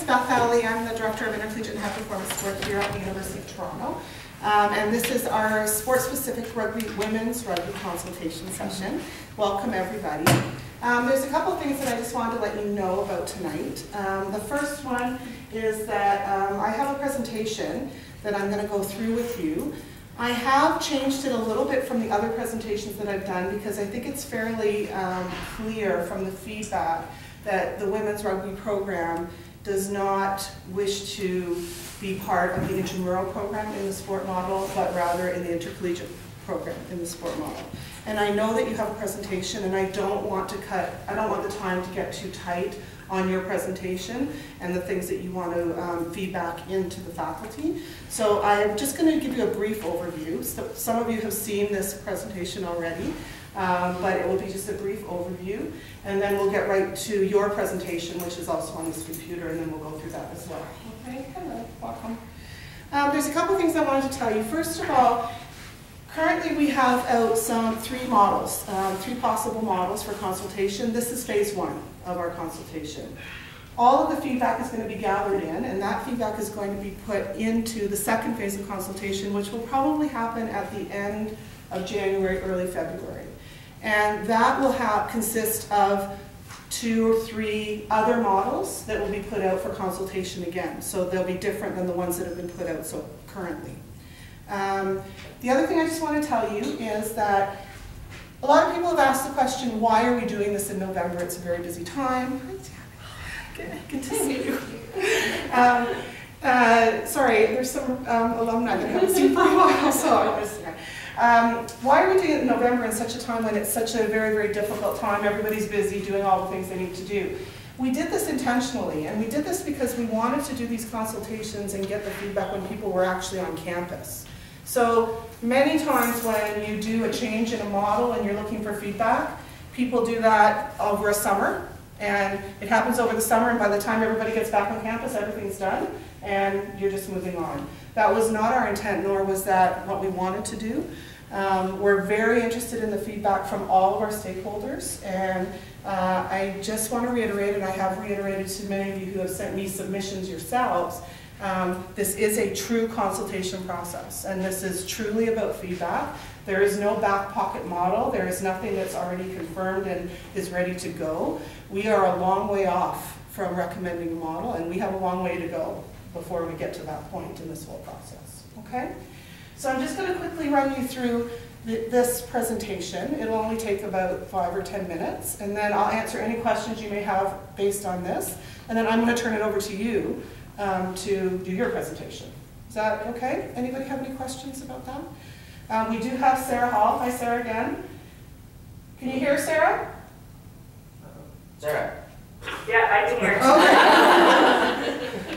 is Beth Ali. I'm the Director of Intercollegiate and High Performance Sport here at the University of Toronto. Um, and this is our sport-specific rugby, women's rugby consultation session. Welcome everybody. Um, there's a couple things that I just wanted to let you know about tonight. Um, the first one is that um, I have a presentation that I'm going to go through with you. I have changed it a little bit from the other presentations that I've done because I think it's fairly um, clear from the feedback that the women's rugby program does not wish to be part of the intramural program in the sport model, but rather in the intercollegiate program in the sport model. And I know that you have a presentation and I don't want to cut, I don't want the time to get too tight on your presentation and the things that you want to um, feedback into the faculty. So I'm just going to give you a brief overview. So some of you have seen this presentation already, um, but it will be just a brief overview. And then we'll get right to your presentation, which is also on this computer, and then we'll go through that as well. Okay, hello, welcome. Um, there's a couple things I wanted to tell you. First of all, currently we have out some three models, um, three possible models for consultation. This is phase one of our consultation. All of the feedback is going to be gathered in, and that feedback is going to be put into the second phase of consultation, which will probably happen at the end of January, early February. And that will have, consist of two or three other models that will be put out for consultation again. So they'll be different than the ones that have been put out so currently. Um, the other thing I just want to tell you is that a lot of people have asked the question, why are we doing this in November? It's a very busy time. Good to see you. Um, uh, sorry, there's some um, alumni that haven't seen for a while, so I was um, why are we doing it in November in such a time when it's such a very, very difficult time? Everybody's busy doing all the things they need to do. We did this intentionally, and we did this because we wanted to do these consultations and get the feedback when people were actually on campus. So many times when you do a change in a model and you're looking for feedback, people do that over a summer, and it happens over the summer, and by the time everybody gets back on campus, everything's done, and you're just moving on. That was not our intent, nor was that what we wanted to do. Um, we're very interested in the feedback from all of our stakeholders, and uh, I just want to reiterate, and I have reiterated to many of you who have sent me submissions yourselves, um, this is a true consultation process, and this is truly about feedback. There is no back pocket model. There is nothing that's already confirmed and is ready to go. We are a long way off from recommending a model, and we have a long way to go before we get to that point in this whole process. Okay? So I'm just going to quickly run you through this presentation. It'll only take about five or 10 minutes, and then I'll answer any questions you may have based on this, and then I'm going to turn it over to you um, to do your presentation. Is that okay? Anybody have any questions about that? Um, we do have Sarah Hall. Hi, Sarah, again. Can you hear Sarah? Sarah. Yeah, I can hear. Okay.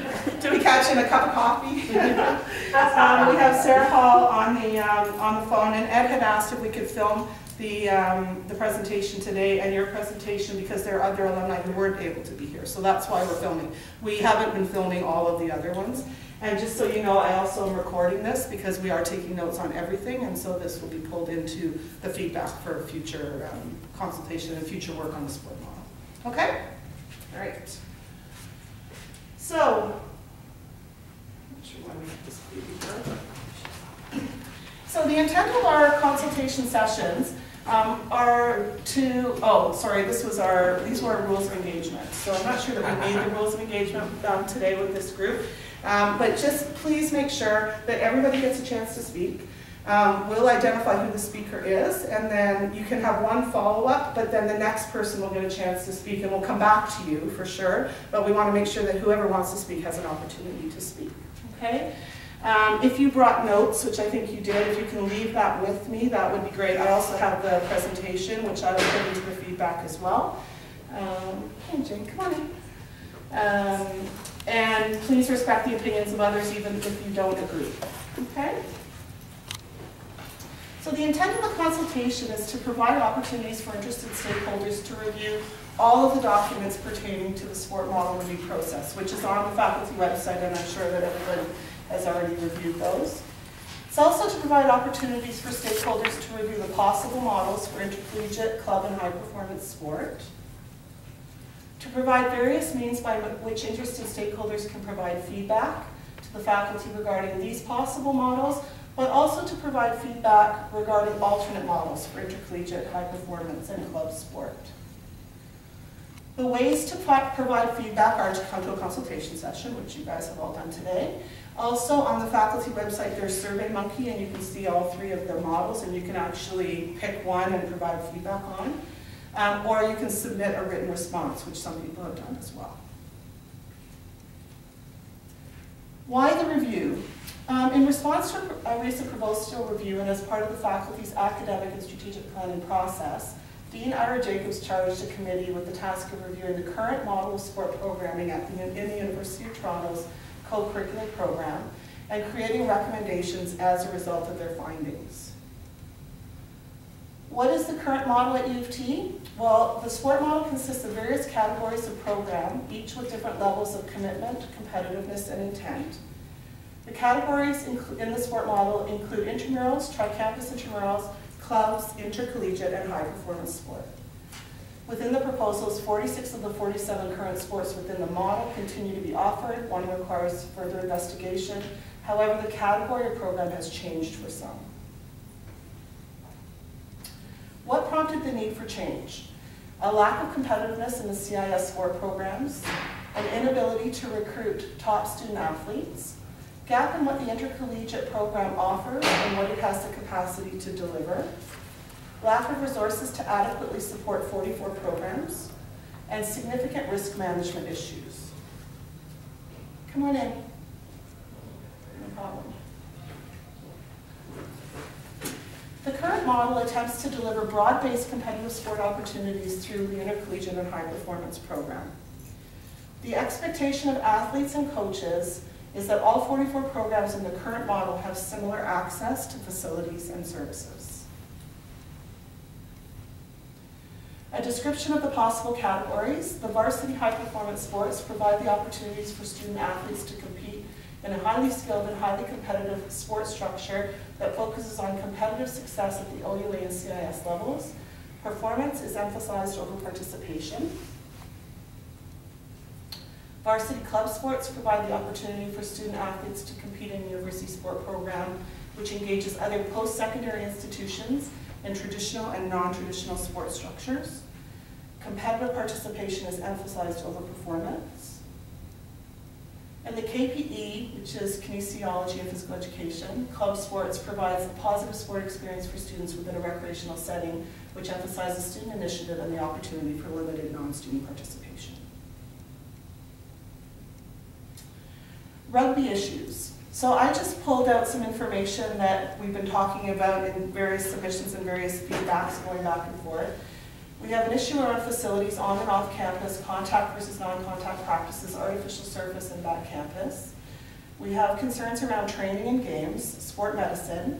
be catching a cup of coffee. um, we have Sarah Hall on the, um, on the phone, and Ed had asked if we could film the, um, the presentation today and your presentation because there are other alumni who weren't able to be here. So that's why we're filming. We haven't been filming all of the other ones. And just so you know, I also am recording this because we are taking notes on everything, and so this will be pulled into the feedback for future um, consultation and future work on the sport model. Okay? All right. So, so the intent of our consultation sessions um, are to, oh, sorry, this was our, these were our rules of engagement. So I'm not sure that we made the rules of engagement um, today with this group. Um, but just please make sure that everybody gets a chance to speak. Um, we'll identify who the speaker is, and then you can have one follow-up, but then the next person will get a chance to speak, and we'll come back to you for sure. But we want to make sure that whoever wants to speak has an opportunity to speak. Okay? Um, if you brought notes, which I think you did, if you can leave that with me, that would be great. I also have the presentation, which I will put into the feedback as well. Um, hey, Jane, come on in. Um, and please respect the opinions of others, even if you don't agree. Okay? So the intent of the consultation is to provide opportunities for interested stakeholders to review all of the documents pertaining to the sport model review process, which is on the faculty website, and I'm sure that everybody has already reviewed those. It's also to provide opportunities for stakeholders to review the possible models for intercollegiate, club, and high-performance sport, To provide various means by which interested stakeholders can provide feedback to the faculty regarding these possible models, but also to provide feedback regarding alternate models for intercollegiate high performance and club sport. The ways to provide feedback are to come to a consultation session, which you guys have all done today. Also, on the faculty website, there's SurveyMonkey, and you can see all three of their models, and you can actually pick one and provide feedback on. Um, or you can submit a written response, which some people have done as well. Why the review? Um, in response to a recent proposal review and as part of the faculty's academic and strategic planning process, Dean Ira Jacobs charged a committee with the task of reviewing the current model of sport programming at the, in the University of Toronto's co-curricular program and creating recommendations as a result of their findings. What is the current model at U of T? Well, the sport model consists of various categories of program, each with different levels of commitment, competitiveness, and intent. The categories in the sport model include intramurals, tri-campus intramurals, clubs, intercollegiate, and high performance sport. Within the proposals, 46 of the 47 current sports within the model continue to be offered. One requires further investigation. However, the category of program has changed for some. What prompted the need for change? A lack of competitiveness in the CIS sport programs, an inability to recruit top student athletes, gap in what the intercollegiate program offers and what it has the capacity to deliver, lack of resources to adequately support 44 programs, and significant risk management issues. Come on in. No problem. The current model attempts to deliver broad-based competitive sport opportunities through the intercollegiate and high performance program. The expectation of athletes and coaches is that all 44 programs in the current model have similar access to facilities and services. A description of the possible categories. The varsity high performance sports provide the opportunities for student athletes to compete in a highly skilled and highly competitive sports structure that focuses on competitive success at the OUA and CIS levels. Performance is emphasized over participation. Varsity club sports provide the opportunity for student athletes to compete in a university sport program which engages other post-secondary institutions in traditional and non-traditional sport structures. Competitive participation is emphasized over performance. And the KPE, which is kinesiology and physical education, club sports provides a positive sport experience for students within a recreational setting, which emphasizes student initiative and the opportunity for limited non-student participation. Rugby issues. So I just pulled out some information that we've been talking about in various submissions and various feedbacks going back and forth. We have an issue around facilities on and off campus, contact versus non-contact practices, artificial surface and back campus. We have concerns around training and games, sport medicine,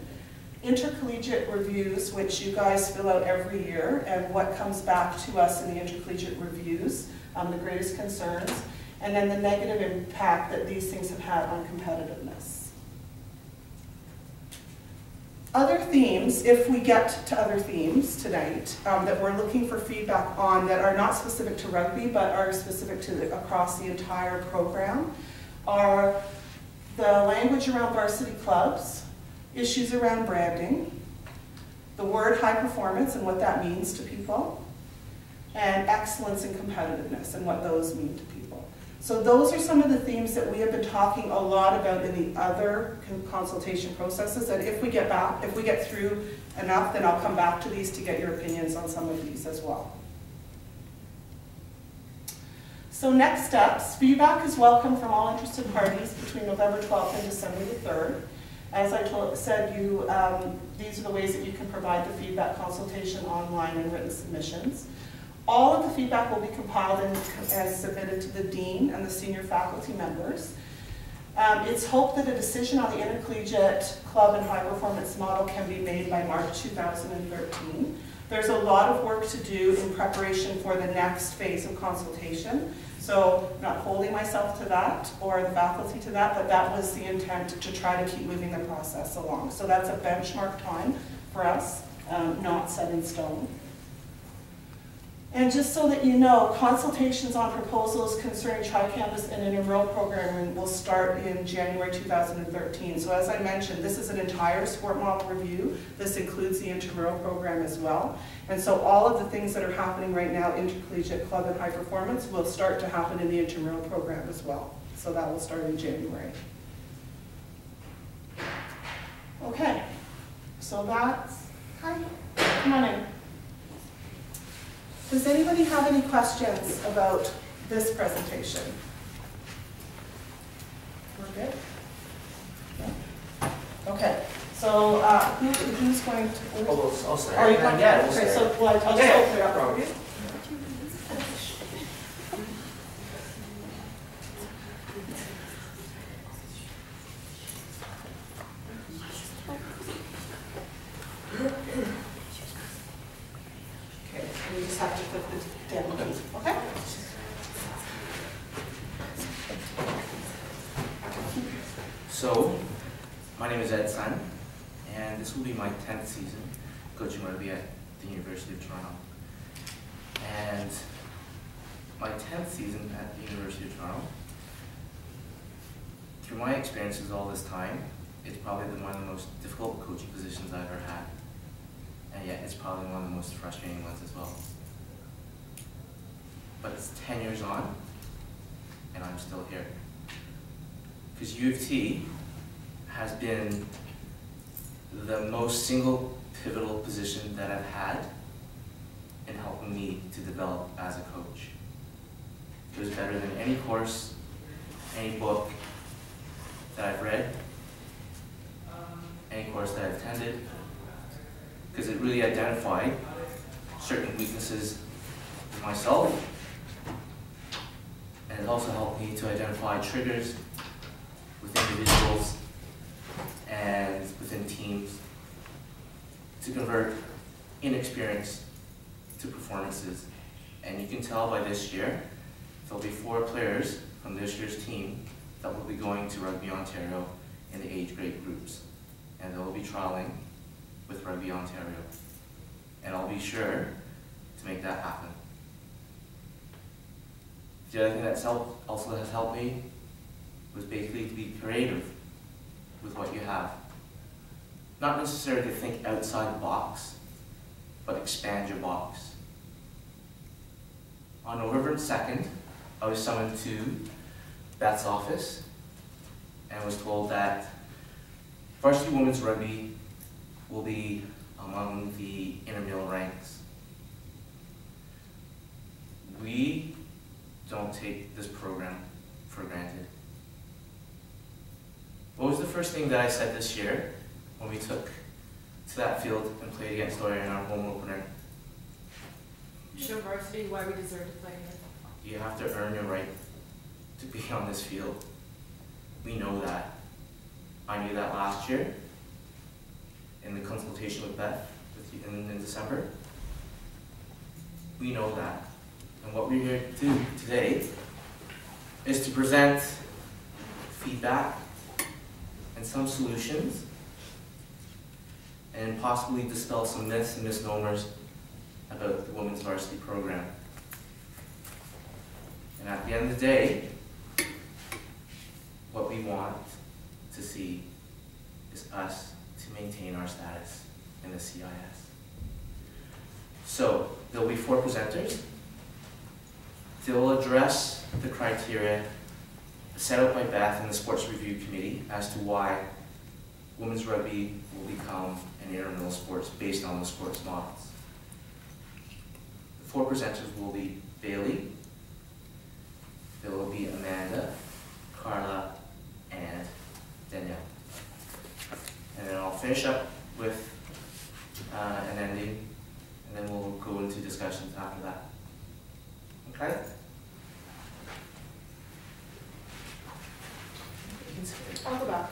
intercollegiate reviews, which you guys fill out every year, and what comes back to us in the intercollegiate reviews, um, the greatest concerns, and then the negative impact that these things have had on competitiveness. Other themes, if we get to other themes tonight um, that we're looking for feedback on that are not specific to rugby but are specific to the, across the entire program, are the language around varsity clubs, issues around branding, the word high performance and what that means to people, and excellence and competitiveness and what those mean to people. So those are some of the themes that we have been talking a lot about in the other consultation processes. And if we get back, if we get through enough, then I'll come back to these to get your opinions on some of these as well. So next steps, feedback is welcome from all interested parties between November 12th and December the 3rd. As I told, said, you, um, these are the ways that you can provide the feedback consultation online and written submissions. All of the feedback will be compiled and, and submitted to the dean and the senior faculty members. Um, it's hoped that a decision on the intercollegiate club and high performance model can be made by March 2013. There's a lot of work to do in preparation for the next phase of consultation. So not holding myself to that or the faculty to that, but that was the intent to try to keep moving the process along. So that's a benchmark time for us, um, not set in stone. And just so that you know, consultations on proposals concerning tri-campus and intramural programming will start in January 2013. So as I mentioned, this is an entire sport model review. This includes the intramural program as well. And so all of the things that are happening right now, intercollegiate club and high performance, will start to happen in the intramural program as well. So that will start in January. Okay, so that's, hi, come on in. Does anybody have any questions about this presentation? We're good? Yeah? Okay, so uh, who, who's going to? Oh, I'll start. Are you going? Yeah, we'll Okay, start. so well, I'll just Yeah, open it up no for you. Okay, so we just have to put the demo, okay? So, my name is Ed Sun, and this will be my 10th season coaching rugby at the University of Toronto. And my 10th season at the University of Toronto, through my experiences all this time, it's probably the, one of the most difficult coaching positions I've ever had. And yet, it's probably one of the most frustrating ones as well. But it's 10 years on, and I'm still Because U of T has been the most single pivotal position that I've had in helping me to develop as a coach. It was better than any course, any book that I've read, any course that I've attended, because it really identified certain weaknesses in myself, it also helped me to identify triggers with individuals and within teams to convert inexperience to performances. And you can tell by this year, there'll be four players from this year's team that will be going to Rugby Ontario in the age grade groups. And they'll be trialing with Rugby Ontario. And I'll be sure to make that happen. The other thing that's helped, also has helped me was basically to be creative with what you have. Not necessarily to think outside the box, but expand your box. On November 2nd, I was summoned to Beth's office and was told that varsity women's rugby will be among the intramural ranks. We don't take this program for granted. What was the first thing that I said this year when we took to that field and played against Doyer in our home opener? Show varsity why we deserve to play here. You have to earn your right to be on this field. We know that. I knew that last year in the consultation with Beth with in, in December. We know that. And what we're here to do today is to present feedback and some solutions and possibly dispel some myths and misnomers about the women's varsity program. And at the end of the day, what we want to see is us to maintain our status in the CIS. So, there'll be four presenters. They'll address the criteria set out by Beth and the Sports Review Committee as to why women's rugby will become an intramural sports based on the sports models. The four presenters will be Bailey, there will be Amanda, Carla, and Danielle. And then I'll finish up with uh, an ending, and then we'll go into discussions after that. Okay? You can sit there. I'll go back.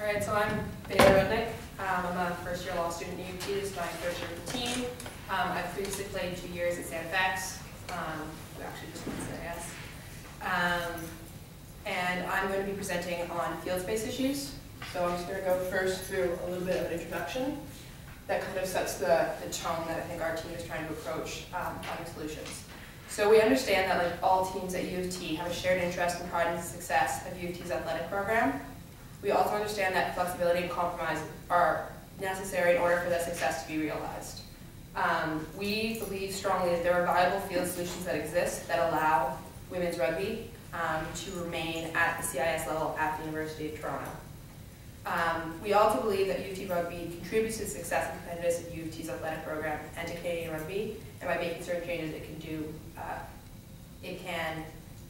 All right, so I'm Bailey Rudnick. Um, I'm a first year law student at UT, this is my first year with the team. Um, I've previously played two years at St. FX, um, we actually just won CIS. Um, and I'm going to be presenting on field space issues. So I'm just going to go first through a little bit of an introduction that kind of sets the, the tone that I think our team is trying to approach um, finding solutions. So we understand that like all teams at U of T have a shared interest in pride the success of U of T's athletic program. We also understand that flexibility and compromise are necessary in order for that success to be realized. Um, we believe strongly that there are viable field solutions that exist that allow women's rugby um, to remain at the CIS level at the University of Toronto. Um, we also believe that U of T rugby contributes to the success and competitiveness of U of T's athletic program and to Canadian rugby, and by making certain changes, it can do, uh, it can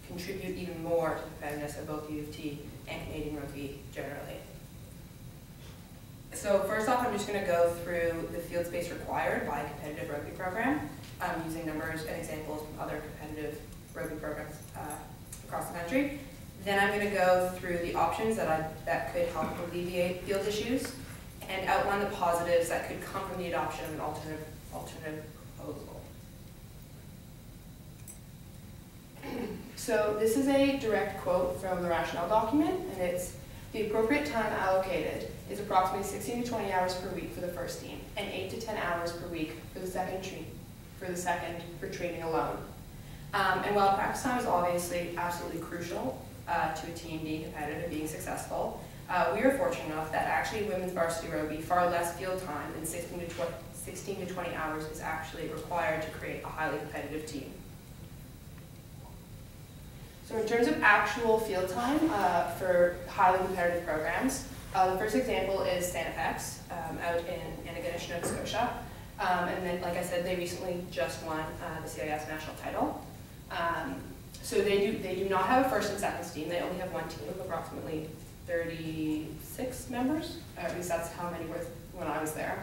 contribute even more to the competitiveness of both U of T and Canadian rugby generally. So first off, I'm just going to go through the field space required by a competitive rugby program, um, using numbers and examples from other competitive rugby programs uh, across the country. Then I'm going to go through the options that, I, that could help alleviate field issues and outline the positives that could come from the adoption of an alternative, alternative proposal. So this is a direct quote from the rationale document, and it's the appropriate time allocated is approximately 16 to 20 hours per week for the first team, and 8 to 10 hours per week for the second team, for the second for training alone. Um, and while practice time is obviously absolutely crucial uh, to a team being competitive, being successful, uh, we are fortunate enough that actually women's varsity rugby far less field time than 16 to 20, 16 to 20 hours is actually required to create a highly competitive team. So in terms of actual field time uh, for highly competitive programs, uh, the first example is St. FX um, out in Antigonish, Nova Scotia. Um, and then, like I said, they recently just won uh, the CIS national title. Um, so they do, they do not have a first and second team. They only have one team of approximately 36 members. at least that's how many were when I was there.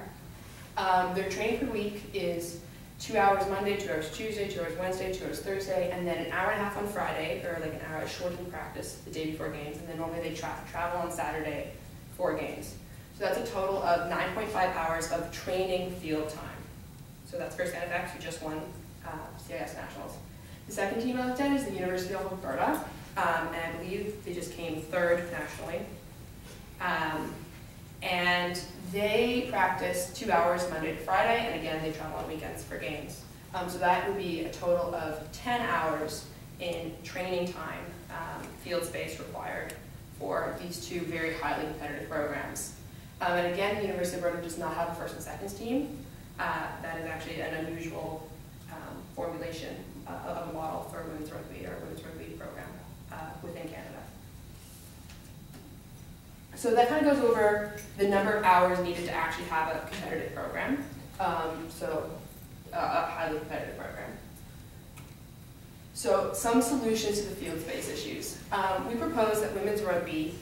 Um, their training per week is two hours Monday, two hours Tuesday, two hours Wednesday, two hours Thursday, and then an hour and a half on Friday, or like an hour shortened practice the day before games, and then normally they tra travel on Saturday for games. So that's a total of 9.5 hours of training field time. So that's first NFX, who just won uh, CIS Nationals. The second team I looked at is the University of Alberta, um, and I believe they just came third nationally. Um, and they practice two hours Monday to Friday, and again, they travel on weekends for games. Um, so that would be a total of 10 hours in training time, um, field space required for these two very highly competitive programs. Um, and again, the University of Alberta does not have a first and seconds team. Uh, that is actually an unusual um, formulation uh, of a model for women's rugby or women's rugby program uh, within Canada. So that kind of goes over the number of hours needed to actually have a competitive program. Um, so uh, a highly competitive program. So some solutions to the field space issues. Um, we propose that women's rugby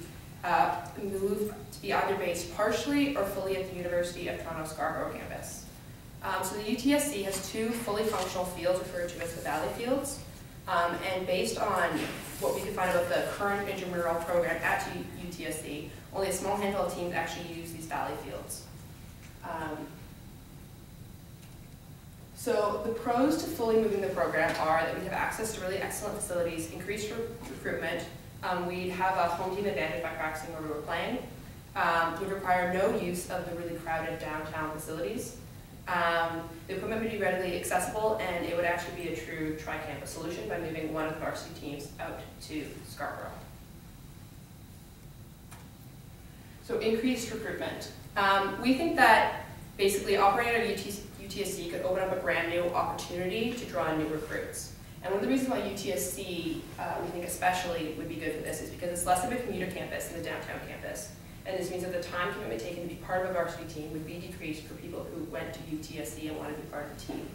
uh, move to be either based partially or fully at the University of Toronto Scarborough campus. Um, so the UTSC has two fully functional fields referred to as the Valley Fields. Um, and based on what we could find about the current intramural program at UTSC, only a small handful of teams actually use these valley fields. Um, so the pros to fully moving the program are that we have access to really excellent facilities, increased re recruitment, um, we have a home team advantage by practicing where we were playing. um, would require no use of the really crowded downtown facilities. Um, the equipment would be readily accessible and it would actually be a true tri-campus solution by moving one of the varsity teams out to Scarborough. So increased recruitment. Um, we think that basically operating at UTSC could open up a brand new opportunity to draw in new recruits. And one of the reasons why UTSC, uh, we think especially would be good for this is because it's less of a commuter campus than the downtown campus. And this means that the time commitment taken to be part of a varsity team would be decreased for people who went to UTSC and wanted to be part of the team.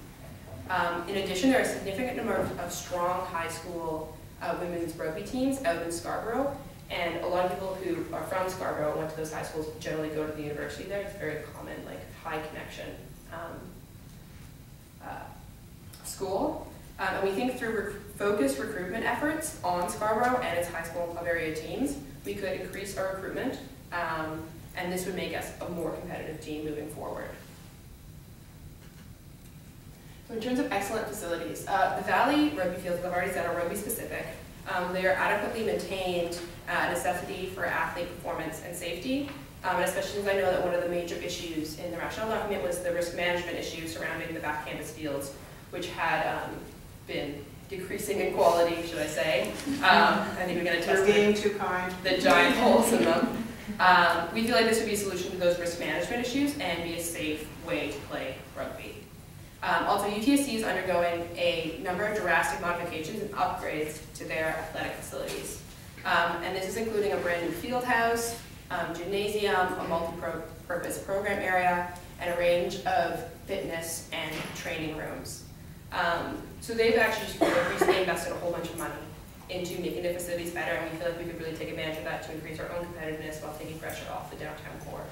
Um, in addition, there are a significant number of, of strong high school uh, women's rugby teams out in Scarborough, and a lot of people who are from Scarborough and went to those high schools generally go to the university there. It's very common, like high connection um, uh, school. Um, and we think through rec focused recruitment efforts on Scarborough and its high school club area teams, we could increase our recruitment, um, and this would make us a more competitive team moving forward. So in terms of excellent facilities, uh, the Valley rugby fields, I've already said, are rugby specific. Um, they are adequately maintained, uh, necessity for athlete performance and safety. Um, and especially since I know that one of the major issues in the rationale document was the risk management issue surrounding the back campus fields, which had um, been decreasing in quality, should I say. Um, I think we can attest You're to being too kind. the giant holes in them. Um, we feel like this would be a solution to those risk management issues and be a safe way to play rugby. Um, also, UTSC is undergoing a number of drastic modifications and upgrades to their athletic facilities. Um, and this is including a brand new field house, um, gymnasium, a multi-purpose program area, and a range of fitness and training rooms. Um, so they've actually just recently invested a whole bunch of money into making the facilities better, and we feel like we could really take advantage of that to increase our own competitiveness while taking pressure off the downtown core.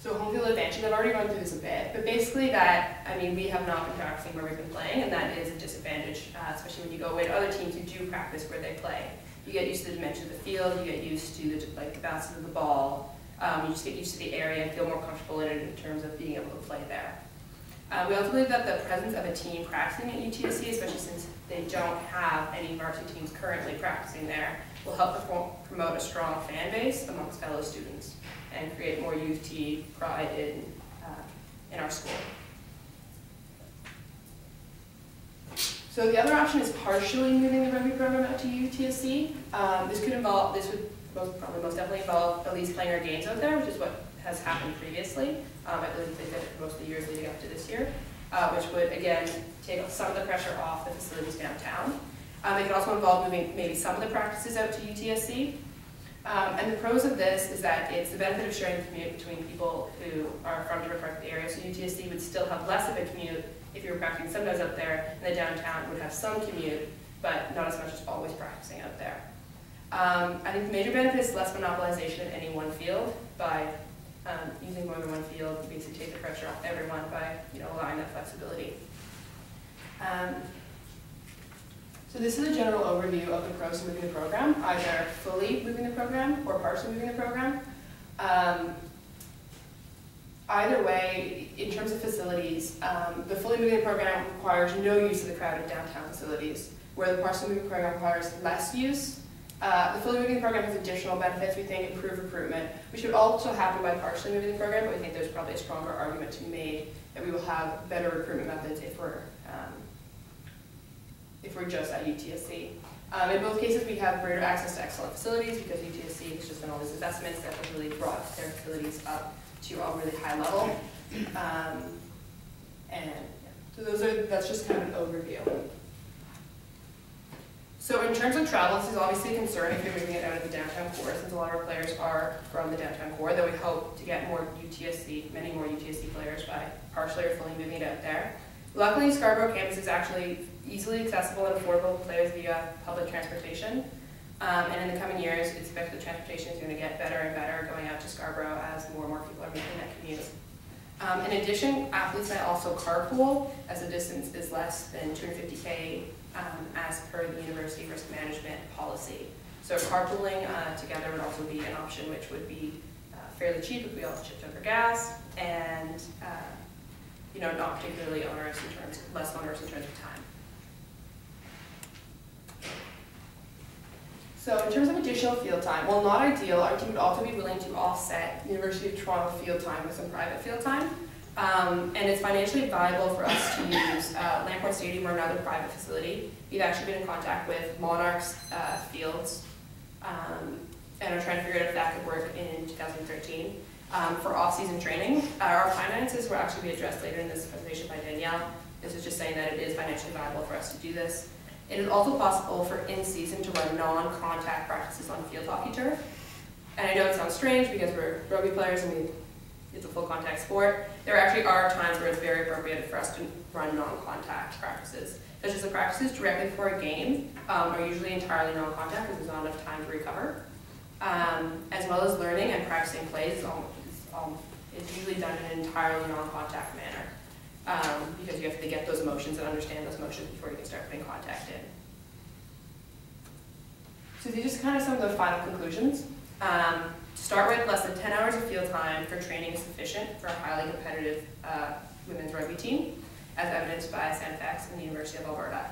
So home field advantage, I've already run through this a bit, but basically that, I mean, we have not been practicing where we've been playing, and that is a disadvantage, uh, especially when you go away to other teams who do practice where they play. You get used to the dimension of the field, you get used to the, like, the bounces of the ball, um, you just get used to the area and feel more comfortable in it in terms of being able to play there. Uh, we also believe that the presence of a team practicing at UTSC, especially since they don't have any varsity teams currently practicing there, will help promote a strong fan base amongst fellow students and create more UT pride in, uh, in our school. So the other option is partially moving the rugby program out to UTSC. Um, this could involve, this would most, probably most definitely involve at least playing our games out there, which is what has happened previously. Um, I believe they did it for most of the years leading up to this year, uh, which would again take some of the pressure off the facilities downtown. Um, it could also involve moving maybe some of the practices out to UTSC. Um, and the pros of this is that it's the benefit of sharing the commute between people who are from different parts of the area. So UTSC would still have less of a commute if you were practicing sometimes out there, and the downtown would have some commute, but not as much as always practicing out there. Um, I think the major benefit is less monopolization of any one field by um, using more than one field, you basically take the pressure off everyone by you know allowing that flexibility. Um, so this is a general overview of the pros of moving the program, either fully moving the program or partially moving the program. Um, either way, in terms of facilities, um, the fully moving the program requires no use of the crowded downtown facilities, where the partially moving program requires less use. Uh, the fully moving program has additional benefits, we think, improve recruitment, which would also happen by partially moving the program, but we think there's probably a stronger argument to be made that we will have better recruitment methods if we're um, if we're just at UTSC. Um, in both cases, we have greater access to excellent facilities because UTSC has just done all these investments that have really brought their facilities up to a really high level. Um, and yeah. so those are that's just kind of an overview. So in terms of travel, this is obviously a concern if you're moving it out of the downtown core, since a lot of our players are from the downtown core, though we hope to get more UTSC, many more UTSC players by partially or fully moving it out there. Luckily, Scarborough campus is actually easily accessible and affordable to players via public transportation. Um, and in the coming years, it's expected the transportation is going to get better and better going out to Scarborough as more and more people are making that commute. Um, in addition, athletes may also carpool as the distance is less than 250K um, as per the university risk management policy. So carpooling uh, together would also be an option which would be uh, fairly cheap if we all chipped in for gas and uh, you know, not particularly onerous in terms, less onerous in terms of time. So in terms of additional field time, while not ideal, our team would also be willing to offset University of Toronto field time with some private field time. Um, and it's financially viable for us to use uh, Lamport Stadium or another private facility. We've actually been in contact with Monarchs uh, Fields um, and are trying to figure out if that could work in 2013. Um, for off-season training, uh, our finances will actually be addressed later in this presentation by Danielle. This is just saying that it is financially viable for us to do this. It is also possible for in-season to run non-contact practices on field hockey turf. And I know it sounds strange because we're rugby players and we, it's a full contact sport. There actually are times where it's very appropriate for us to run non-contact practices. Such as the practices directly before a game um, are usually entirely non-contact because there's not enough time to recover. Um, as well as learning and practicing plays is, is usually done in an entirely non-contact manner um, because you have to get those emotions and understand those emotions before you can start putting contact in. So these are just kind of some of the final conclusions. Um, start with, less than 10 hours of field time for training is sufficient for a highly competitive uh, women's rugby team, as evidenced by Santa and the University of Alberta.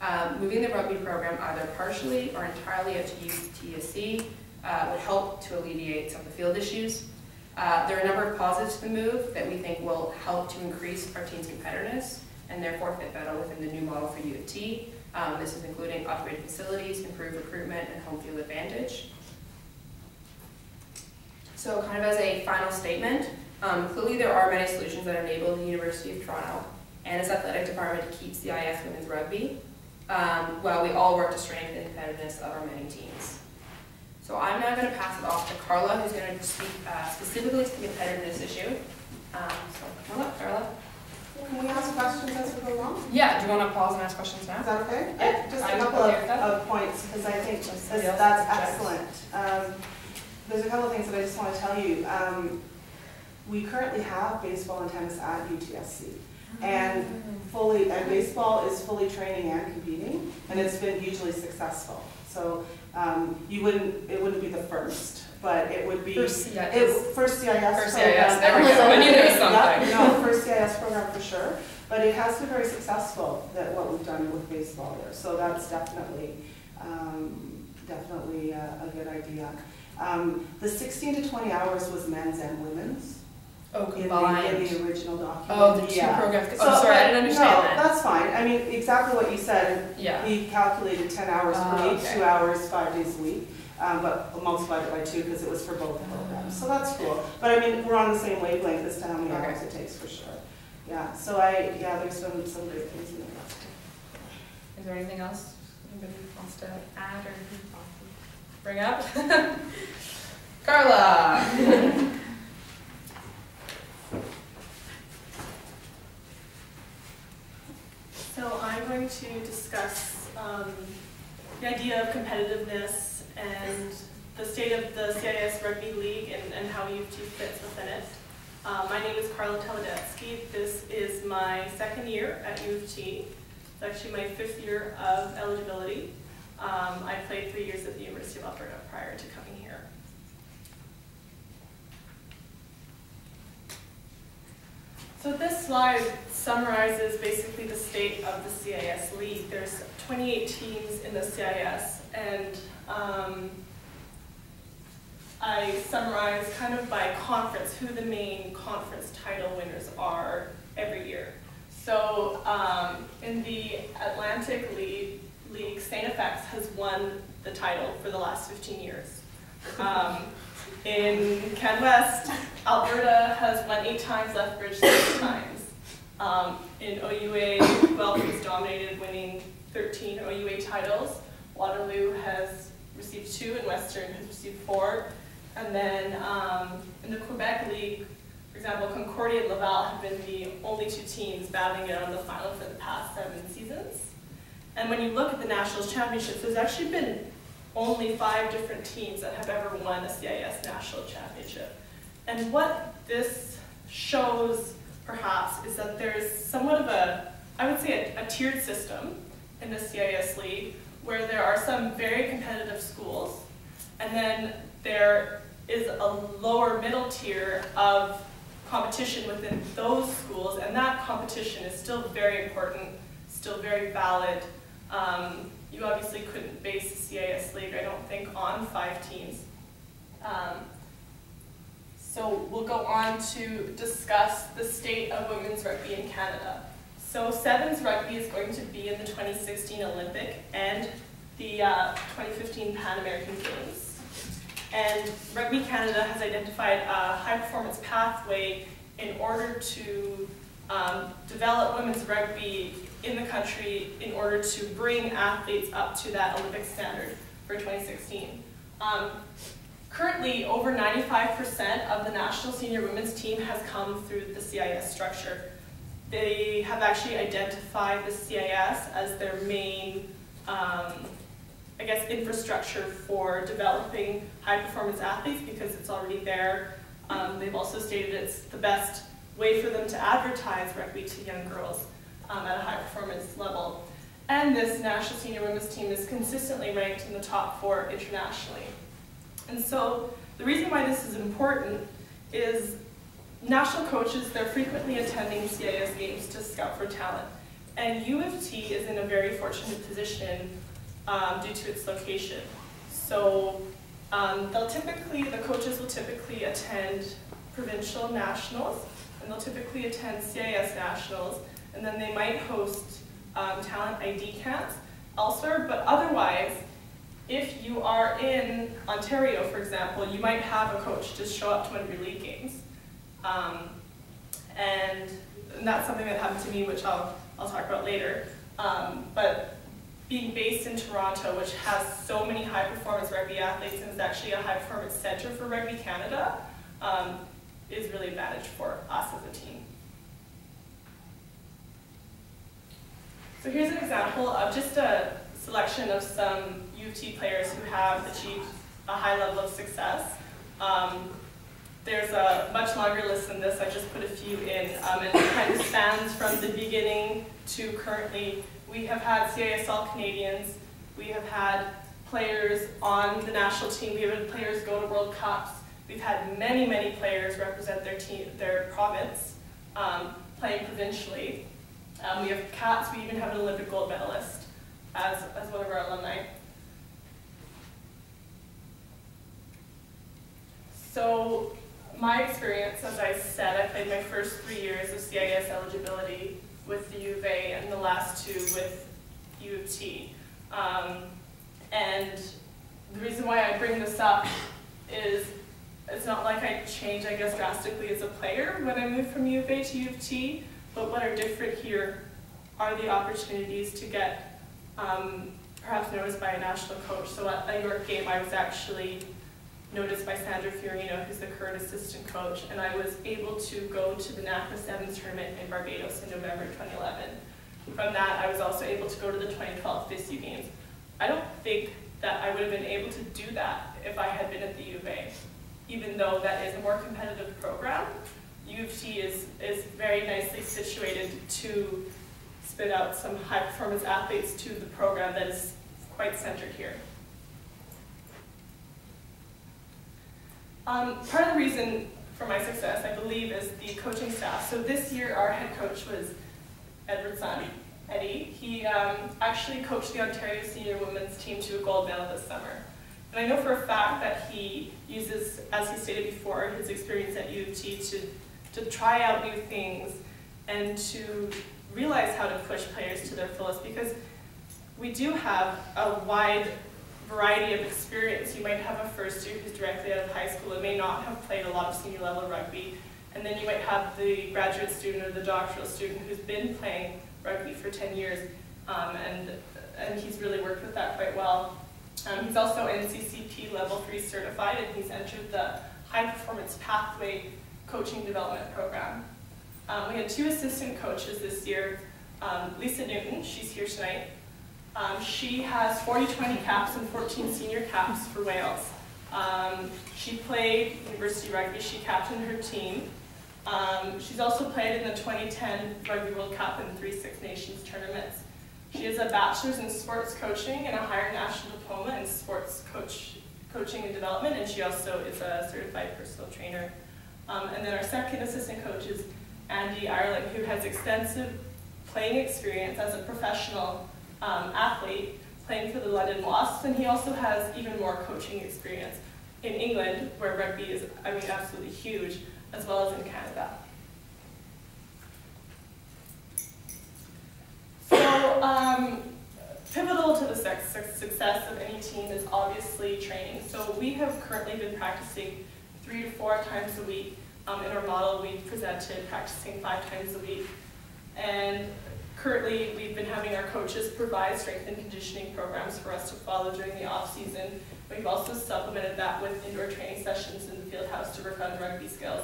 Um, moving the rugby program either partially or entirely out to UTSC uh, would help to alleviate some of the field issues. Uh, there are a number of positives to the move that we think will help to increase our team's competitiveness and therefore fit better within the new model for U of T. Um, this is including upgraded facilities, improved recruitment, and home field advantage. So kind of as a final statement, um, clearly there are many solutions that enable the University of Toronto and its athletic department to keep CIS women's rugby, um, while we all work to strengthen the competitiveness of our many teams. So I'm now going to pass it off to Carla, who's going to speak uh, specifically to the competitiveness issue. Um, so come on up, Carla. Can we ask questions as we go along? Yeah, do you want to pause and ask questions now? Is that okay? Yeah, Just a couple of, okay with that. of points, because I think Unless that's, somebody else that's objects. excellent. Um, There's a couple of things that I just want to tell you. Um, We currently have baseball and tennis at UTSC. And fully, and baseball is fully training and competing, and it's been hugely successful. So um, you wouldn't, it wouldn't be the first, but it would be. For CIS. It, first CIS program. For CIS, there we go. Knew there was something. Yeah, no, first CIS program for sure, but it has been very successful, that what we've done with baseball there, so that's definitely, um, definitely a, a good idea. Um, the sixteen to twenty hours was men's and women's Oh, in the, in the original document. Oh, the two Yeah. programs. So, Oh, sorry, I didn't understand no, that. that's fine, I mean, exactly what you said, Yeah. we calculated ten hours Ah, per week, okay. two hours, five days a week, um, but multiplied it by two because it was for both programs, so that's cool. But I mean, we're on the same wavelength as to how many Okay. hours it takes for sure. Yeah, so I, yeah, there's some, some great things in there. Is there anything else anybody wants to add or bring up? Carla. So I'm going to discuss um, the idea of competitiveness and the state of the CIS Rugby League and, and how U of T fits within it. Uh, my name is Carla Teledetsky. This is my second year at U of T. It's actually my fifth year of eligibility. Um, I played three years at the University of Alberta prior to coming here. So this slide summarizes basically the state of the CIS league. There's 28 teams in the CIS, and um, I summarize kind of by conference who the main conference title winners are every year. So um, in the Atlantic League, League. FX has won the title for the last 15 years. Um, in Can West, Alberta has won eight times, Lethbridge six times. Um, in OUA, Guelph has dominated, winning 13 OUA titles. Waterloo has received two, and Western has received four. And then um, in the Quebec League, for example, Concordia and Laval have been the only two teams battling it on the final for the past seven seasons. And when you look at the Nationals Championships, there's actually been only five different teams that have ever won a CIS National Championship. And what this shows, perhaps, is that there's somewhat of a, I would say, a, a tiered system in the CIS League, where there are some very competitive schools, and then there is a lower middle tier of competition within those schools, and that competition is still very important, still very valid. Um, you obviously couldn't base the CIS league, I don't think, on five teams. Um, so we'll go on to discuss the state of women's rugby in Canada. So sevens rugby is going to be in the 2016 Olympic and the uh, 2015 Pan American Games. And Rugby Canada has identified a high performance pathway in order to um, develop women's rugby in the country in order to bring athletes up to that Olympic standard for 2016. Um, currently, over 95% of the national senior women's team has come through the CIS structure. They have actually identified the CIS as their main, um, I guess, infrastructure for developing high performance athletes because it's already there. Um, they've also stated it's the best way for them to advertise rugby to young girls um, at a high level. And this national senior women's team is consistently ranked in the top four internationally. And so the reason why this is important is national coaches, they're frequently attending CIS games to scout for talent. and U of T is in a very fortunate position um, due to its location. So um, they'll typically, the coaches will typically attend provincial nationals, and they'll typically attend CIS nationals, and then they might host um, talent ID camps elsewhere, but otherwise, if you are in Ontario, for example, you might have a coach just show up to one of your league games. Um, and, and that's something that happened to me, which I'll, I'll talk about later. Um, but being based in Toronto, which has so many high performance rugby athletes and is actually a high performance center for Rugby Canada, um, is really advantage for us as a team. So here's an example of just a selection of some U of T players who have achieved a high level of success. Um, there's a much longer list than this, I just put a few in, um, and it kind of spans from the beginning to currently. We have had CIS All Canadians, we have had players on the national team, we have had players go to World Cups, we've had many, many players represent their team, their province, um, playing provincially. Um, we have cats, we even have an Olympic gold medalist as, as one of our alumni. So my experience, as I said, I played my first three years of CIS eligibility with the U of A and the last two with U of T. Um, and the reason why I bring this up is it's not like I changed, I guess, drastically as a player when I moved from U of A to U of T, but what are different here are the opportunities to get um, perhaps noticed by a national coach. So at a York game, I was actually noticed by Sandra Fiorino, who's the current assistant coach, and I was able to go to the NACRA Sevens tournament in Barbados in November 2011. From that, I was also able to go to the 2012 FISU games. I don't think that I would have been able to do that if I had been at the U of A, even though that is a more competitive program. U of T is, is very nicely situated to spit out some high performance athletes to the program that is quite centered here. Um, part of the reason for my success, I believe, is the coaching staff. So this year, our head coach was Edward Sun, Eddie. He um, actually coached the Ontario senior women's team to a gold medal this summer. And I know for a fact that he uses, as he stated before, his experience at U of T to, to try out new things and to realize how to push players to their fullest because we do have a wide variety of experience. You might have a first year who's directly out of high school and may not have played a lot of senior level rugby. And then you might have the graduate student or the doctoral student who's been playing rugby for 10 years um, and, and he's really worked with that quite well. Um, he's also NCCP level 3 certified and he's entered the high performance pathway coaching development program. Um, we had two assistant coaches this year. Um, Lisa Newton, she's here tonight. Um, she has 40-20 caps and 14 senior caps for Wales. Um, she played University Rugby, she captained her team. Um, she's also played in the 2010 Rugby World Cup and three Six Nations tournaments. She has a bachelor's in sports coaching and a higher national diploma in sports coach, coaching and development, and she also is a certified personal trainer. Um, and then our second assistant coach is Andy Ireland, who has extensive playing experience as a professional um, athlete playing for the London Wasps, and he also has even more coaching experience in England, where rugby is, I mean, absolutely huge, as well as in Canada. So, um, pivotal to the success of any team is obviously training. So we have currently been practicing three to four times a week um, in our model, we presented practicing five times a week. And currently, we've been having our coaches provide strength and conditioning programs for us to follow during the off season. We've also supplemented that with indoor training sessions in the field house to work on rugby skills.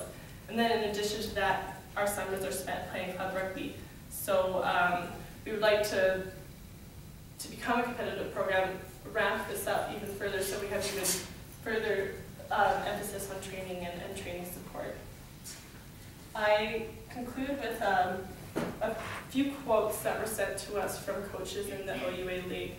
And then in addition to that, our summers are spent playing club rugby. So um, we would like to, to become a competitive program, ramp this up even further so we have even further um, emphasis on training and, and training support. I conclude with um, a few quotes that were sent to us from coaches in the OUA League.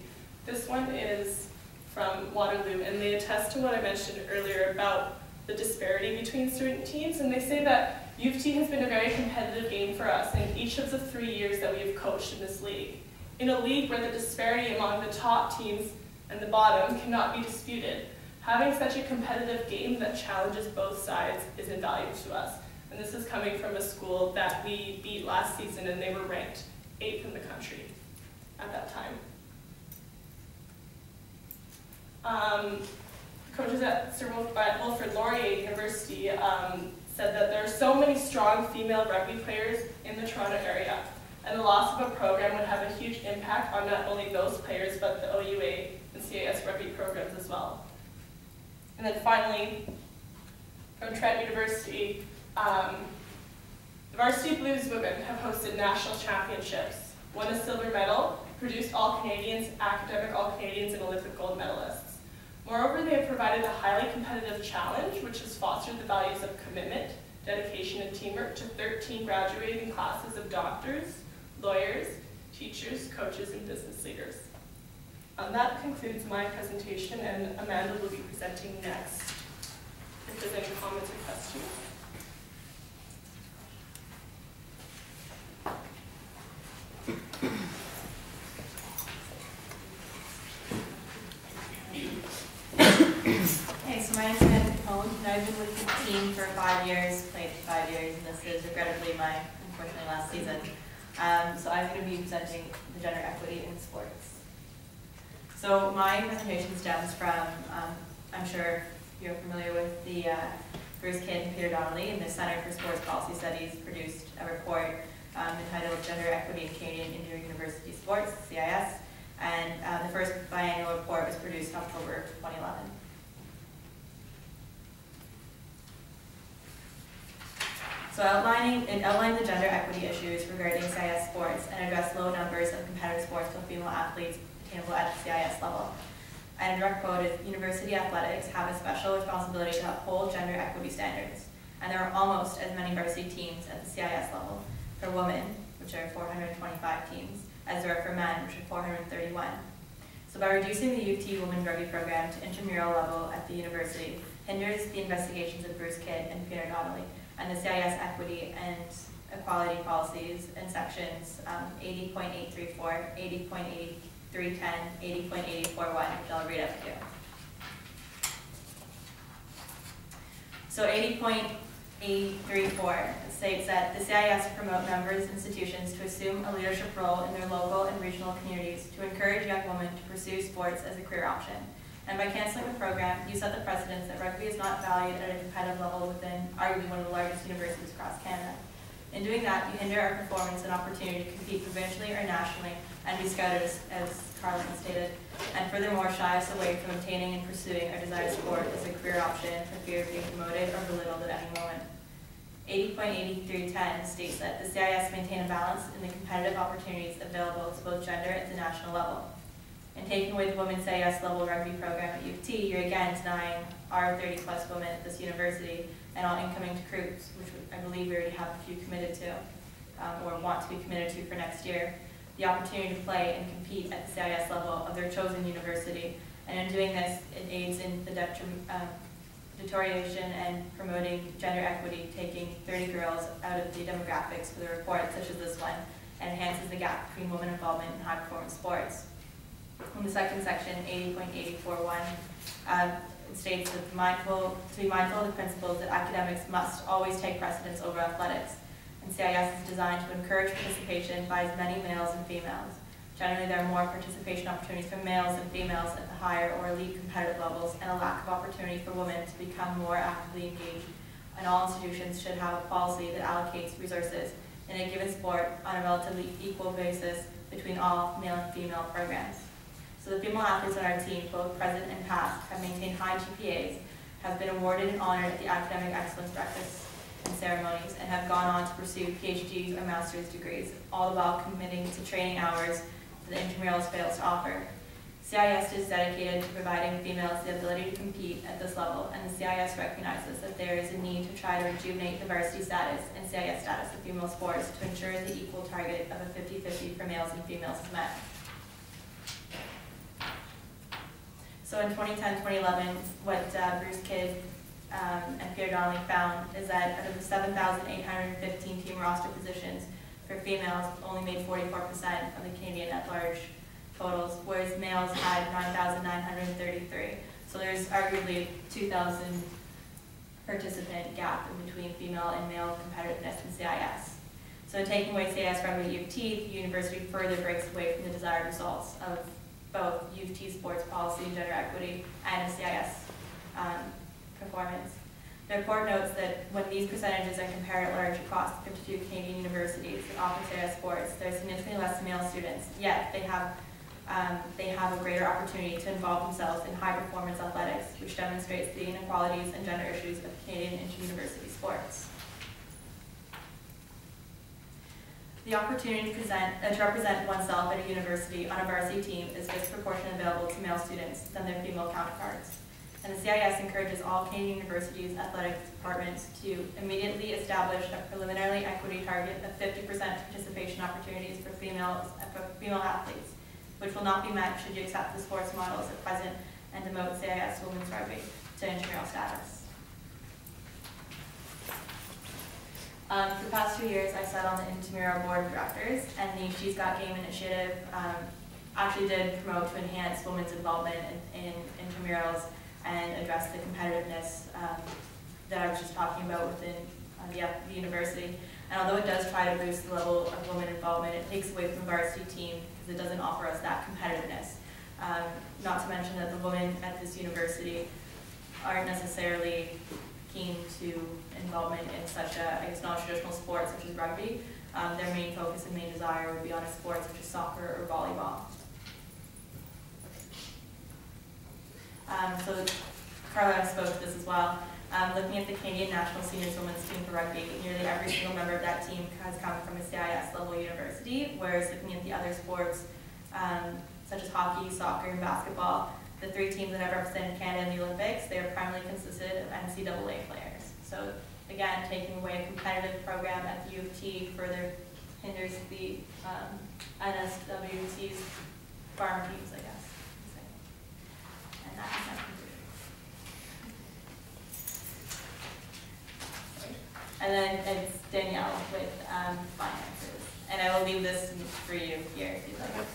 This one is from Waterloo, and they attest to what I mentioned earlier about the disparity between certain teams, and they say that U of T has been a very competitive game for us in each of the three years that we have coached in this league. In a league where the disparity among the top teams and the bottom cannot be disputed, having such a competitive game that challenges both sides is invaluable to us. And this is coming from a school that we beat last season and they were ranked eighth in the country at that time. Um, coaches at Sir Wilfrid Laurier University um, said that there are so many strong female rugby players in the Toronto area, and the loss of a program would have a huge impact on not only those players, but the OUA and CIS rugby programs as well. And then finally, from Trent University, um, the Varsity Blues women have hosted national championships, won a silver medal, produced all Canadians, academic all Canadians, and Olympic gold medalists. Moreover, they have provided a highly competitive challenge, which has fostered the values of commitment, dedication, and teamwork to 13 graduating classes of doctors, lawyers, teachers, coaches, and business leaders. Um, that concludes my presentation, and Amanda will be presenting next. If there's any comments or questions. Okay, so my name is Amanda Capone, and I've been with the team for five years, played for five years, and this is regrettably my, unfortunately, last season. Um, so I'm going to be presenting the gender equity in sports. So my presentation stems from, um, I'm sure you're familiar with the uh, Bruce Kidd and Peter Donnelly, and the Center for Sports Policy Studies produced a report um, entitled Gender Equity in Canadian Inter-University Sports, CIS, and uh, the first biannual report was produced in October 2011. So outlining, it outlines the gender equity issues regarding CIS sports and address low numbers of competitive sports with female athletes at the CIS level. And a direct quote is, university athletics have a special responsibility to uphold gender equity standards. And there are almost as many varsity teams at the CIS level for women, which are 425 teams, as there are for men, which are 431. So by reducing the UT women's rugby program to intramural level at the university hinders the investigations of Bruce Kidd and Peter Donnelly and the CIS equity and equality policies in sections um, 80.834, 80.8310, 80.841, which I'll read up to. So 80.834 states that the CIS promote members' institutions to assume a leadership role in their local and regional communities to encourage young women to pursue sports as a career option. And by canceling the program, you set the precedence that rugby is not valued at a competitive level within arguably one of the largest universities across Canada. In doing that, you hinder our performance and opportunity to compete provincially or nationally and be scouted, as, as Carlin stated, and furthermore shy us away from obtaining and pursuing our desired sport as a career option for fear of being promoted or belittled at any moment. 80.8310 states that the CIS maintain a balance in the competitive opportunities available to both gender at the national level. And taking away the women's CIS level rugby program at U of T, you're again denying our 30 plus women at this university and all incoming recruits, which I believe we already have a few committed to, um, or want to be committed to for next year, the opportunity to play and compete at the CIS level of their chosen university. And in doing this, it aids in the um, deterioration and promoting gender equity, taking 30 girls out of the demographics for the report, such as this one, and enhances the gap between women involvement in high performance sports. In the second section, 80.841, um, it states that mindful, to be mindful of the principles that academics must always take precedence over athletics. And CIS is designed to encourage participation by as many males and females. Generally, there are more participation opportunities for males and females at the higher or elite competitive levels, and a lack of opportunity for women to become more actively engaged. And all institutions should have a policy that allocates resources in a given sport on a relatively equal basis between all male and female programs. So the female athletes on our team, both present and past, have maintained high GPAs, have been awarded and honored at the Academic Excellence Breakfast and ceremonies, and have gone on to pursue PhDs or master's degrees, all while committing to training hours that the intramurals fails to offer. CIS is dedicated to providing females the ability to compete at this level, and the CIS recognizes that there is a need to try to rejuvenate the varsity status and CIS status of female sports to ensure the equal target of a 50-50 for males and females is met. So in 2010, 2011, what uh, Bruce Kidd um, and Pierre Donnelly found is that out of the 7,815 team roster positions for females, only made 44% of the Canadian at-large totals, whereas males had 9,933. So there's arguably a 2,000 participant gap in between female and male competitiveness in CIS. So taking away CIS from at U of T, the university further breaks away from the desired results of both U of T sports policy and gender equity and CIS um, performance. The report notes that when these percentages are compared at large across 52 Canadian universities that offer CIS sports, there are significantly less male students, yet they have um, they have a greater opportunity to involve themselves in high performance athletics, which demonstrates the inequalities and gender issues of Canadian inter-university sports. The opportunity to, present, uh, to represent oneself at a university on a varsity team is disproportionately available to male students than their female counterparts. And the CIS encourages all Canadian universities' athletic departments to immediately establish a preliminary equity target of 50% participation opportunities for females, uh, for female athletes which will not be met should you accept the sports models at present and demote CIS women's rugby to intramural status. Um, for the past two years, I sat on the intramural board of directors, and the She's Got Game initiative um, actually did promote to enhance women's involvement in, in intramurals and address the competitiveness um, that I was just talking about within uh, the, the university. And although it does try to boost the level of women involvement, it takes away from varsity team because it doesn't offer us that competitiveness. Um, not to mention that the women at this university aren't necessarily keen to involvement in such a, I guess, non-traditional sport such as rugby. Um, their main focus and main desire would be on a sport such as soccer or volleyball. Um, so Carla spoke to this as well. Um, looking at the Canadian National Seniors Women's Team for rugby, nearly every single member of that team has come from a CIS level university, whereas looking at the other sports, um, such as hockey, soccer, and basketball, the three teams that have represented Canada in the Olympics, they are primarily consisted of NCAA players. So again, taking away a competitive program at the U of T further hinders the um, NSWC's farm teams, I guess. And that is And then it's Danielle with um, finances. And I will leave this for you here if you'd like.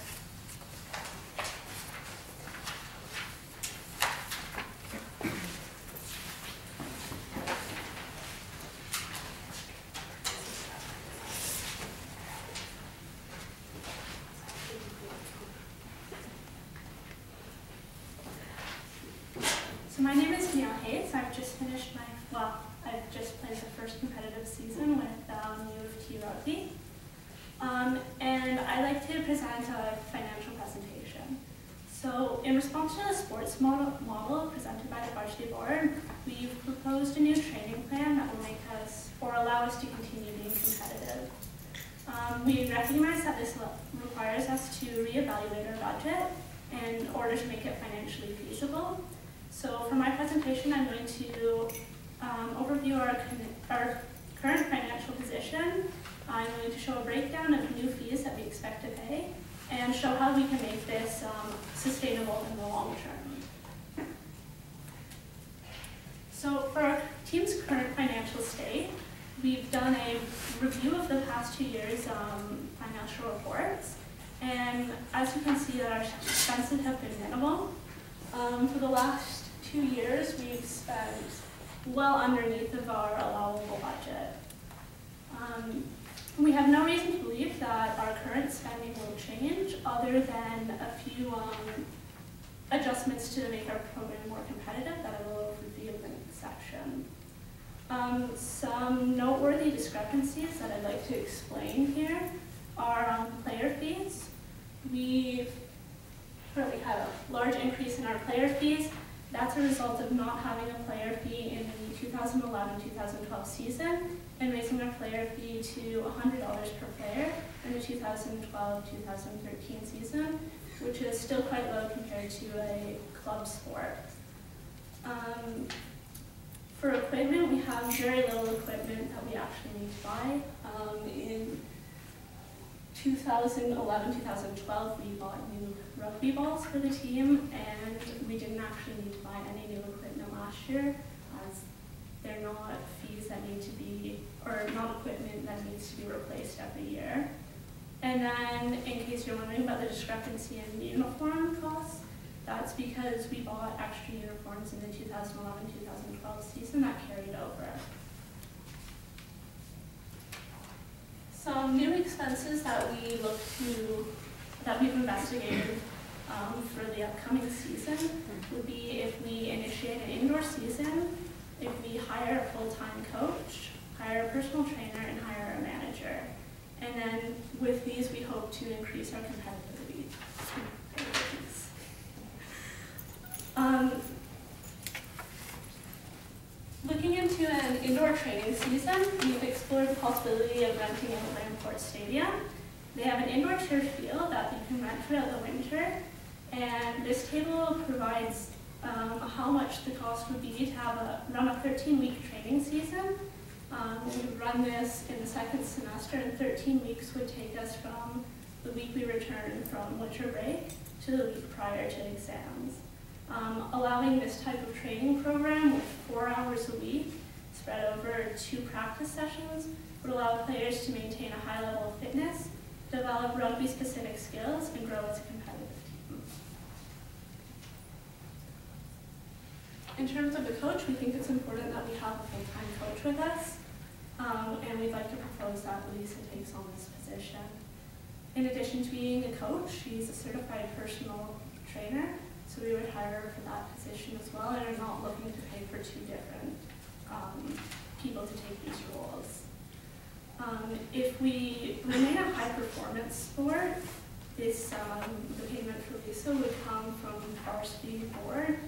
So my name is Danielle Hayes. I've just finished my, well, I've just played the first competitive season with um, Um, and I'd like to present a financial presentation. So in response to the sports model, model presented by the varsity board, we've proposed a new training plan that will make us, or allow us to continue being competitive. Um, we recognize that this requires us to reevaluate our budget in order to make it financially feasible. So for my presentation, I'm going to um, overview our, our current financial position. I'm going to show a breakdown of new fees that we expect to pay and show how we can make this um, sustainable in the long term. So for our team's current financial state, we've done a review of the past two years' um, financial reports. And as you can see, our expenses have been minimal. Um, for the last two years, we've spent well underneath of our allowable budget. Um, we have no reason to believe that our current spending will change other than a few um, adjustments to make our program more competitive that I will review in the section. Um, some noteworthy discrepancies that I'd like to explain here are um, player fees. We've really had a large increase in our player fees that's a result of not having a player fee in the 2011-2012 season and raising our player fee to $100 per player in the 2012-2013 season, which is still quite low compared to a club sport. Um, for equipment, we have very little equipment that we actually need to buy. Um, in 2011-2012, we bought new rugby balls for the team, and we didn't actually need to buy any new equipment last year, they're not fees that need to be, or not equipment that needs to be replaced every year. And then, in case you're wondering about the discrepancy in uniform costs, that's because we bought extra uniforms in the 2011-2012 season that carried over. Some new expenses that we look to, that we've investigated um, for the upcoming season would be if we initiate an indoor season, if we hire a full-time coach, hire a personal trainer, and hire a manager. And then with these, we hope to increase our competitivity. Um, looking into an indoor training season, we've explored the possibility of renting out Lamport Stadium. They have an indoor turf field that you can rent throughout the winter, and this table provides um, how much the cost would be to have a run a 13-week training season. Um, we run this in the second semester, and 13 weeks would take us from the week we return from winter break to the week prior to exams. Um, allowing this type of training program with four hours a week spread over two practice sessions would allow players to maintain a high level of fitness, develop rugby-specific skills, and grow as a competitive team. In terms of the coach, we think it's important that we have a full-time coach with us, um, and we'd like to propose that Lisa takes on this position. In addition to being a coach, she's a certified personal trainer, so we would hire her for that position as well, and are not looking to pay for two different um, people to take these roles. Um, if we remain a high performance sport, this um, the payment for Lisa would come from varsity board,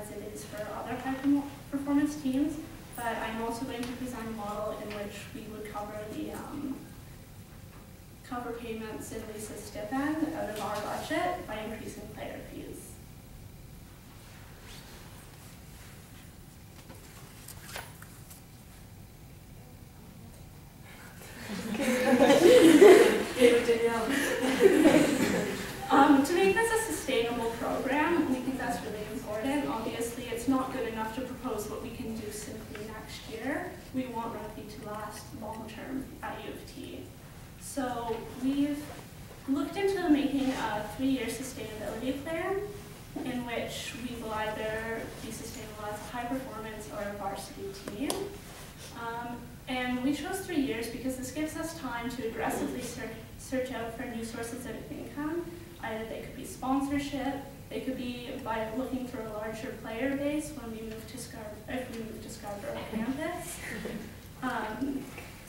as it is for other high performance teams. But I'm also going to present a model in which we would cover the um, cover payments in Lisa's stipend out of our budget by increasing player fees. um, to make this a sustainable program, we think that's really important. Obviously, it's not good enough to propose what we can do simply next year. We want rugby to last long term at U of T. So we've looked into making a three-year sustainability plan in which we will either be sustainable as a high performance or a varsity team. Um, and we chose three years because this gives us time to aggressively search, search out for new sources of income. Either they could be sponsorship, they could be by looking for a larger player base when we move to Scar if we move to Scarborough campus. Um,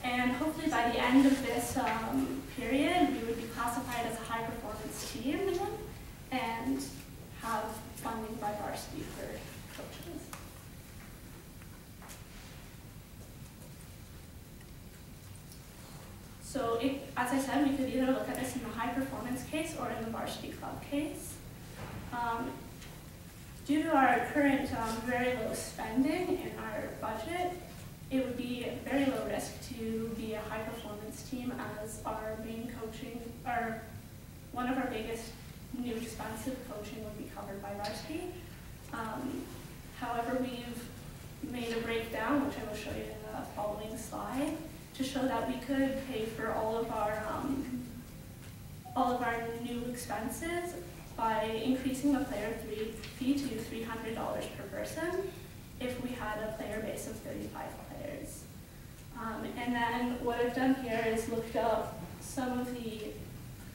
and hopefully by the end of this um, period, we would be classified as a high performance team and have funding by varsity for coaches. So as I said, we could either look at this in the high performance case or in the varsity club case. Um, due to our current um, very low spending in our budget, it would be very low risk to be a high performance team as our main coaching, or one of our biggest new expensive coaching would be covered by varsity. Um, however, we've made a breakdown, which I will show you in the following slide, to show that we could pay for all of our um, all of our new expenses by increasing the player three, fee to $300 per person if we had a player base of 35 players. Um, and then what I've done here is looked up some of the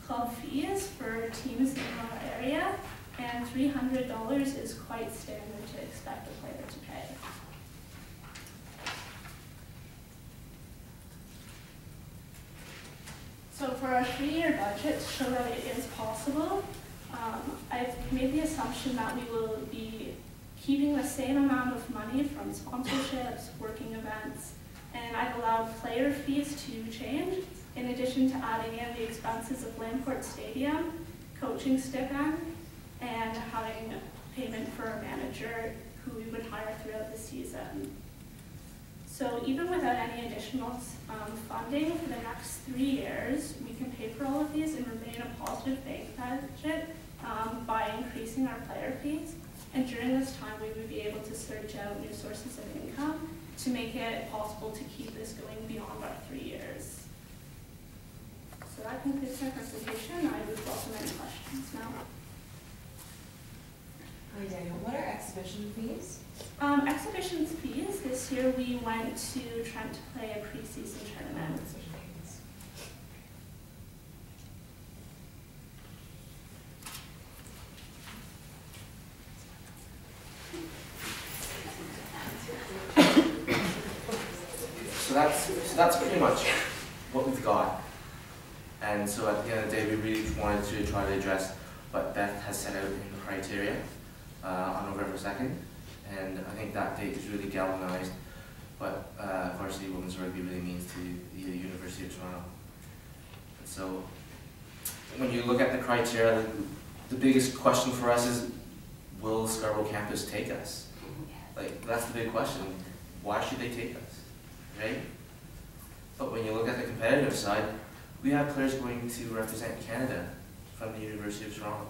club fees for teams in our area, and $300 is quite standard to expect a player to pay. So for our three-year budget, to show that it is possible, um, I've made the assumption that we will be keeping the same amount of money from sponsorships, working events, and I've allowed player fees to change, in addition to adding in the expenses of Lamport Stadium, coaching stipend, and having payment for a manager who we would hire throughout the season. So even without any additional um, funding for the next three years, we can pay for all of these and remain a positive bank budget um, by increasing our player fees. And during this time, we would be able to search out new sources of income to make it possible to keep this going beyond our three years. So that concludes my presentation. I would welcome any questions now. Hi Daniel, what are exhibition fees? Um, exhibitions fees, this year we went to Trent to play a preseason tournament. Exhibition fees. So that's, so that's pretty much what we've got. And so at the end of the day, we really wanted to try to address what Beth has set out in the criteria uh, on November 2nd. And I think that date is really galvanized what uh, varsity women's rugby really means to the University of Toronto. And so when you look at the criteria, the, the biggest question for us is, will Scarborough campus take us? Like, that's the big question. Why should they take us? Right? But when you look at the competitive side, we have players going to represent Canada from the University of Toronto.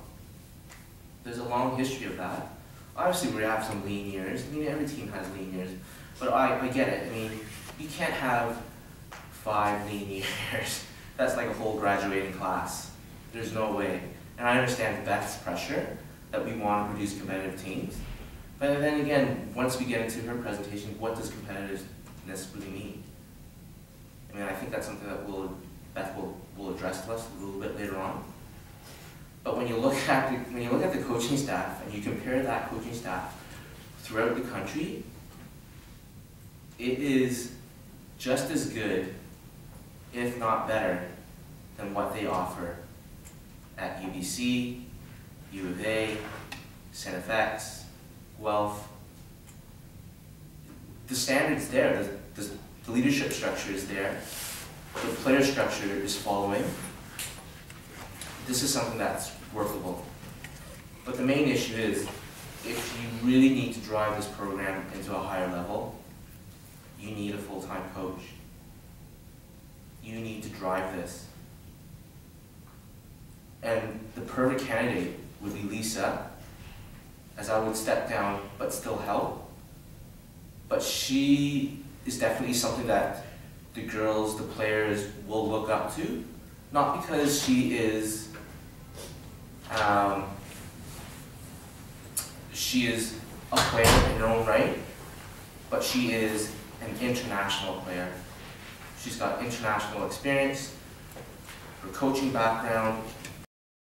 There's a long history of that. Obviously, we have some lean years. I mean, every team has lean years. But I, I get it. I mean, you can't have five lean years. That's like a whole graduating class. There's no way. And I understand Beth's pressure that we want to produce competitive teams. But then again, once we get into her presentation, what does competitiveness really? I mean, I think that's something that will, Beth will, will address to us a little bit later on. But when you look at the, when you look at the coaching staff and you compare that coaching staff throughout the country, it is just as good, if not better, than what they offer at UBC, U of A, St. FX, Guelph. The standard's there, the, the, the leadership structure is there, the player structure is following. This is something that's workable. But the main issue is, if you really need to drive this program into a higher level, you need a full-time coach. You need to drive this. And the perfect candidate would be Lisa, as I would step down but still help. But she is definitely something that the girls, the players will look up to, not because she is um, she is a player in her own right, but she is an international player. She's got international experience, her coaching background,